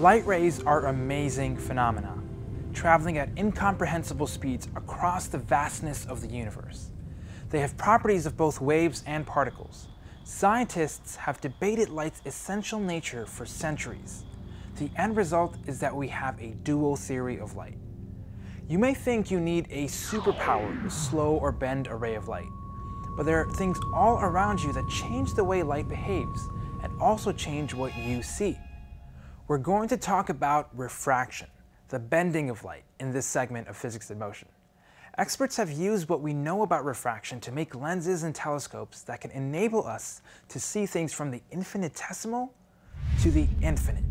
Light rays are amazing phenomena, traveling at incomprehensible speeds across the vastness of the universe. They have properties of both waves and particles. Scientists have debated light's essential nature for centuries. The end result is that we have a dual theory of light. You may think you need a superpower to slow or bend a ray of light, but there are things all around you that change the way light behaves and also change what you see. We're going to talk about refraction, the bending of light, in this segment of Physics in Motion. Experts have used what we know about refraction to make lenses and telescopes that can enable us to see things from the infinitesimal to the infinite.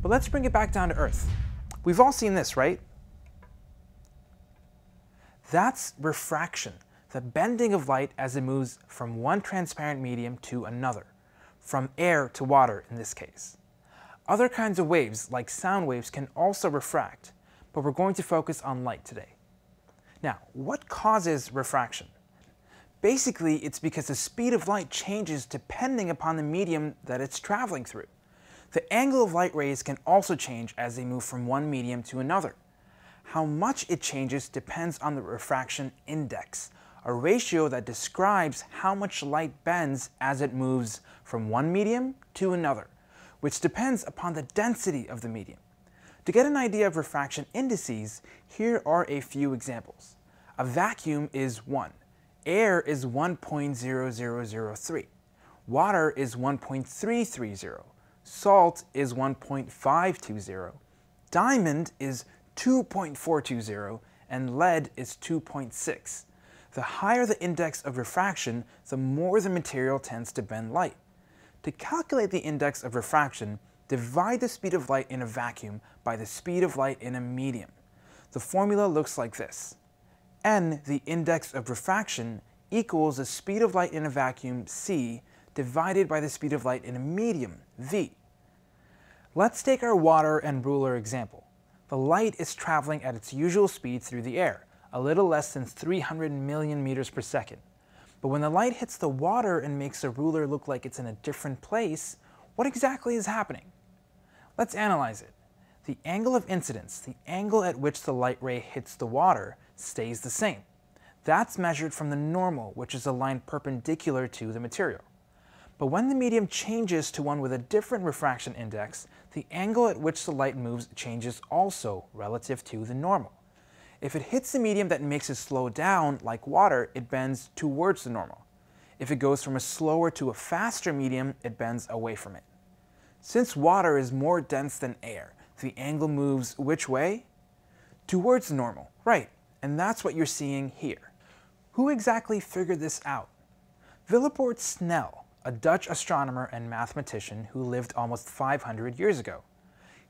But let's bring it back down to Earth. We've all seen this, right? That's refraction, the bending of light as it moves from one transparent medium to another, from air to water in this case. Other kinds of waves, like sound waves, can also refract, but we're going to focus on light today. Now, what causes refraction? Basically, it's because the speed of light changes depending upon the medium that it's traveling through. The angle of light rays can also change as they move from one medium to another. How much it changes depends on the refraction index, a ratio that describes how much light bends as it moves from one medium to another which depends upon the density of the medium. To get an idea of refraction indices, here are a few examples. A vacuum is 1. Air is 1.0003. Water is 1.330. Salt is 1.520. Diamond is 2.420 and lead is 2.6. The higher the index of refraction, the more the material tends to bend light. To calculate the index of refraction, divide the speed of light in a vacuum by the speed of light in a medium. The formula looks like this. n, the index of refraction, equals the speed of light in a vacuum, c, divided by the speed of light in a medium, v. Let's take our water and ruler example. The light is traveling at its usual speed through the air, a little less than 300 million meters per second. But when the light hits the water and makes the ruler look like it's in a different place, what exactly is happening? Let's analyze it. The angle of incidence, the angle at which the light ray hits the water, stays the same. That's measured from the normal, which is a line perpendicular to the material. But when the medium changes to one with a different refraction index, the angle at which the light moves changes also relative to the normal. If it hits the medium that makes it slow down, like water, it bends towards the normal. If it goes from a slower to a faster medium, it bends away from it. Since water is more dense than air, the angle moves which way? Towards the normal, right, and that's what you're seeing here. Who exactly figured this out? Willebrord Snell, a Dutch astronomer and mathematician who lived almost 500 years ago.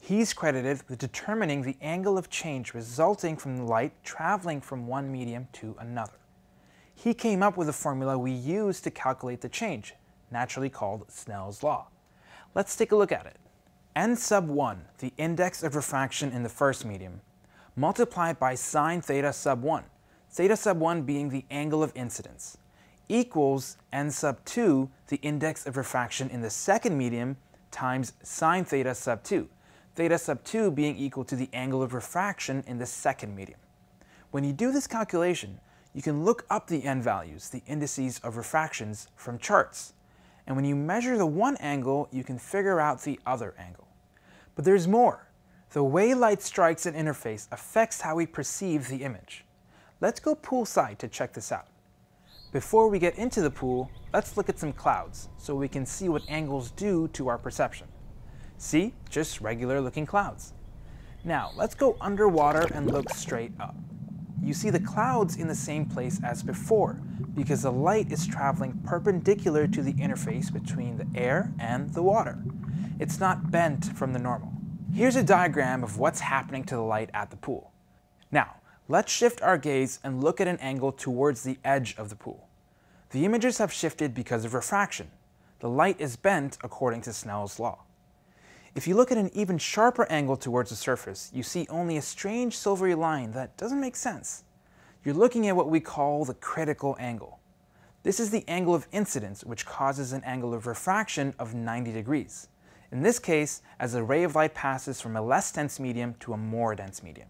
He's credited with determining the angle of change resulting from the light traveling from one medium to another. He came up with a formula we use to calculate the change, naturally called Snell's law. Let's take a look at it. n sub 1, the index of refraction in the first medium, multiplied by sine theta sub 1, theta sub 1 being the angle of incidence, equals n sub 2, the index of refraction in the second medium, times sine theta sub 2, theta sub 2 being equal to the angle of refraction in the second medium. When you do this calculation, you can look up the n values, the indices of refractions, from charts. And when you measure the one angle, you can figure out the other angle. But there's more. The way light strikes an interface affects how we perceive the image. Let's go poolside to check this out. Before we get into the pool, let's look at some clouds so we can see what angles do to our perception. See, just regular looking clouds. Now, let's go underwater and look straight up. You see the clouds in the same place as before, because the light is traveling perpendicular to the interface between the air and the water. It's not bent from the normal. Here's a diagram of what's happening to the light at the pool. Now, let's shift our gaze and look at an angle towards the edge of the pool. The images have shifted because of refraction. The light is bent according to Snell's law. If you look at an even sharper angle towards the surface, you see only a strange silvery line that doesn't make sense. You're looking at what we call the critical angle. This is the angle of incidence, which causes an angle of refraction of 90 degrees. In this case, as a ray of light passes from a less dense medium to a more dense medium.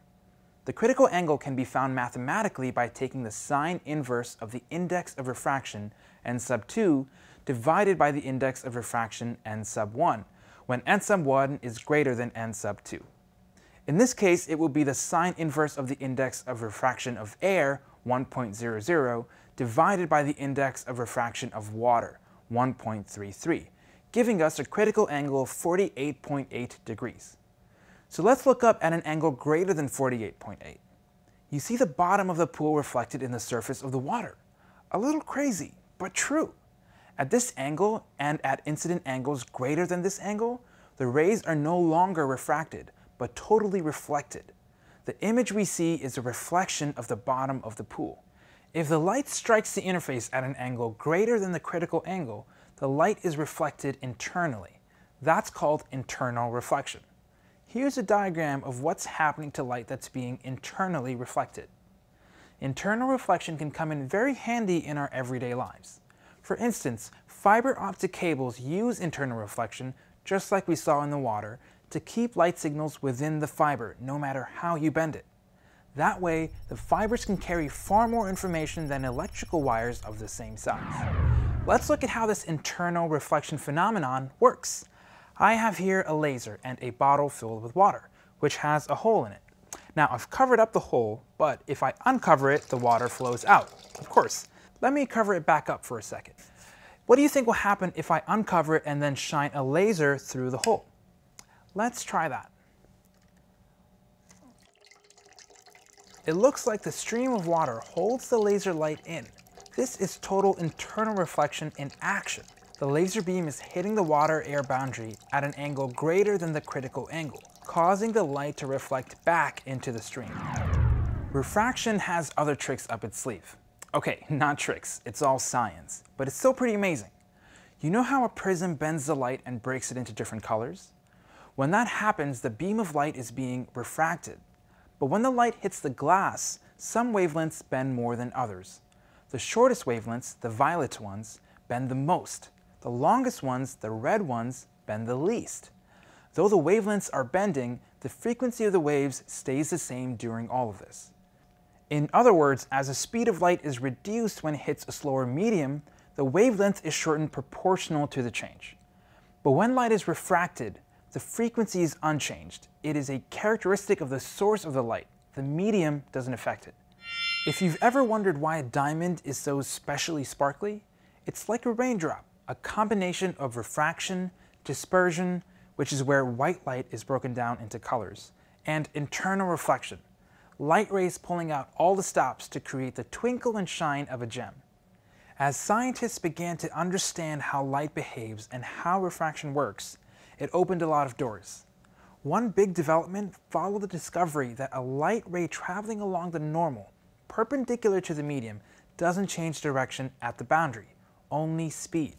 The critical angle can be found mathematically by taking the sine inverse of the index of refraction, n sub 2, divided by the index of refraction, n sub 1, when n sub 1 is greater than n sub 2. In this case, it will be the sine inverse of the index of refraction of air, 1.00, divided by the index of refraction of water, 1.33, giving us a critical angle of 48.8 degrees. So let's look up at an angle greater than 48.8. You see the bottom of the pool reflected in the surface of the water. A little crazy, but true. At this angle and at incident angles greater than this angle, the rays are no longer refracted, but totally reflected. The image we see is a reflection of the bottom of the pool. If the light strikes the interface at an angle greater than the critical angle, the light is reflected internally. That's called internal reflection. Here's a diagram of what's happening to light that's being internally reflected. Internal reflection can come in very handy in our everyday lives. For instance, fiber optic cables use internal reflection, just like we saw in the water, to keep light signals within the fiber, no matter how you bend it. That way, the fibers can carry far more information than electrical wires of the same size. Let's look at how this internal reflection phenomenon works. I have here a laser and a bottle filled with water, which has a hole in it. Now I've covered up the hole, but if I uncover it, the water flows out. Of course. Let me cover it back up for a second. What do you think will happen if I uncover it and then shine a laser through the hole? Let's try that. It looks like the stream of water holds the laser light in. This is total internal reflection in action the laser beam is hitting the water-air boundary at an angle greater than the critical angle, causing the light to reflect back into the stream. Refraction has other tricks up its sleeve. Okay, not tricks, it's all science, but it's still pretty amazing. You know how a prism bends the light and breaks it into different colors? When that happens, the beam of light is being refracted. But when the light hits the glass, some wavelengths bend more than others. The shortest wavelengths, the violet ones, bend the most, the longest ones, the red ones, bend the least. Though the wavelengths are bending, the frequency of the waves stays the same during all of this. In other words, as the speed of light is reduced when it hits a slower medium, the wavelength is shortened proportional to the change. But when light is refracted, the frequency is unchanged. It is a characteristic of the source of the light. The medium doesn't affect it. If you've ever wondered why a diamond is so specially sparkly, it's like a raindrop a combination of refraction, dispersion, which is where white light is broken down into colors, and internal reflection, light rays pulling out all the stops to create the twinkle and shine of a gem. As scientists began to understand how light behaves and how refraction works, it opened a lot of doors. One big development followed the discovery that a light ray traveling along the normal, perpendicular to the medium, doesn't change direction at the boundary, only speed.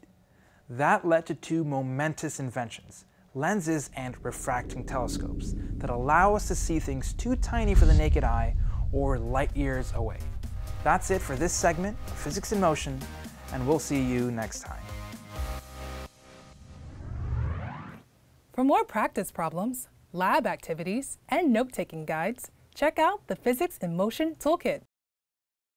That led to two momentous inventions, lenses and refracting telescopes, that allow us to see things too tiny for the naked eye or light years away. That's it for this segment of Physics in Motion, and we'll see you next time. For more practice problems, lab activities, and note-taking guides, check out the Physics in Motion Toolkit.